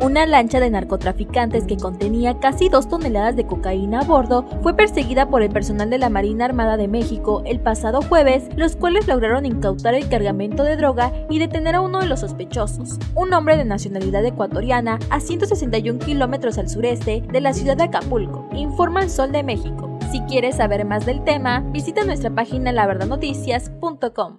Una lancha de narcotraficantes que contenía casi dos toneladas de cocaína a bordo fue perseguida por el personal de la Marina Armada de México el pasado jueves, los cuales lograron incautar el cargamento de droga y detener a uno de los sospechosos, un hombre de nacionalidad ecuatoriana a 161 kilómetros al sureste de la ciudad de Acapulco, informa el Sol de México. Si quieres saber más del tema, visita nuestra página laverdadnoticias.com.